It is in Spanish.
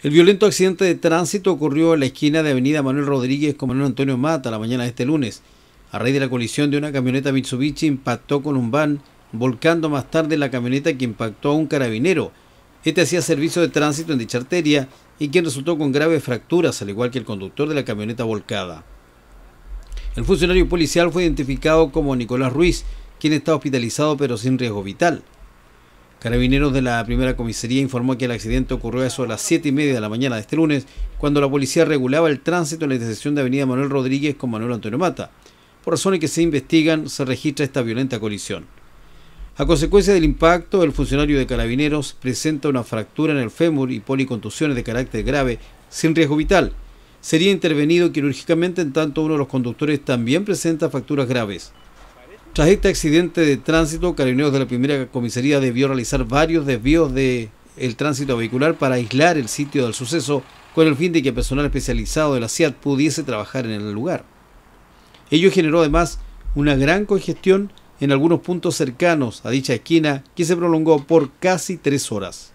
El violento accidente de tránsito ocurrió en la esquina de Avenida Manuel Rodríguez con Manuel Antonio Mata la mañana de este lunes. A raíz de la colisión de una camioneta Mitsubishi impactó con un van, volcando más tarde la camioneta que impactó a un carabinero. Este hacía servicio de tránsito en dicha arteria y quien resultó con graves fracturas, al igual que el conductor de la camioneta volcada. El funcionario policial fue identificado como Nicolás Ruiz, quien está hospitalizado pero sin riesgo vital. Carabineros de la primera comisaría informó que el accidente ocurrió a eso a las 7 y media de la mañana de este lunes, cuando la policía regulaba el tránsito en la intersección de Avenida Manuel Rodríguez con Manuel Antonio Mata. Por razones que se investigan, se registra esta violenta colisión. A consecuencia del impacto, el funcionario de Carabineros presenta una fractura en el fémur y policontusiones de carácter grave, sin riesgo vital. Sería intervenido quirúrgicamente en tanto uno de los conductores también presenta fracturas graves. Tras este accidente de tránsito, Carabineros de la primera comisaría debió realizar varios desvíos del el tránsito vehicular para aislar el sitio del suceso con el fin de que personal especializado de la CIAT pudiese trabajar en el lugar. Ello generó además una gran congestión en algunos puntos cercanos a dicha esquina que se prolongó por casi tres horas.